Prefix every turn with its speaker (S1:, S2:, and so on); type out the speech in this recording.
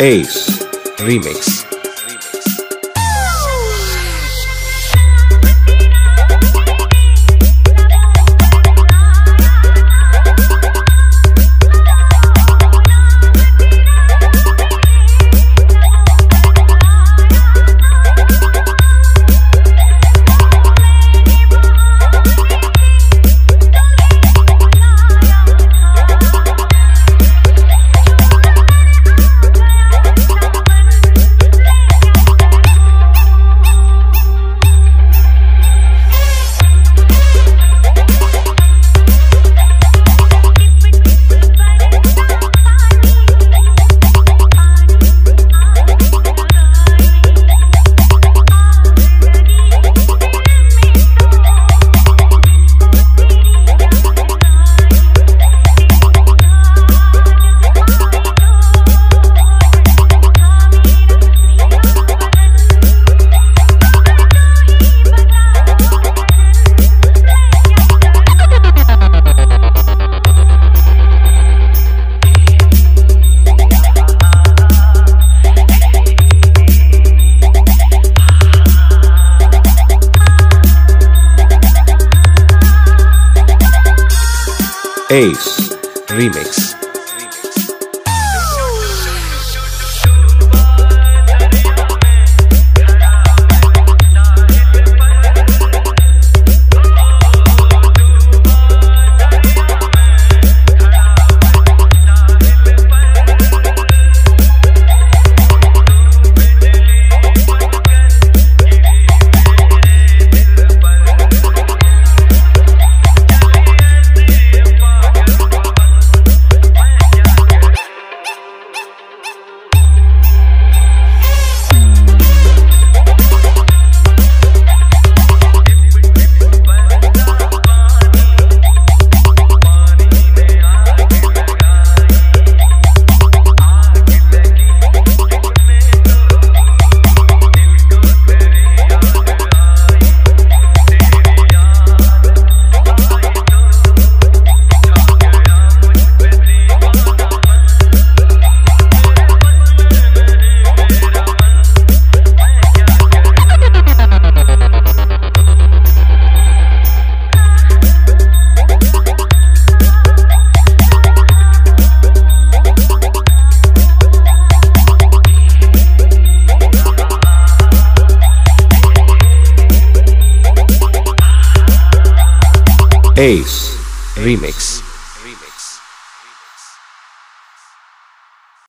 S1: Ace Remix. Ace Remix. Ace Remix.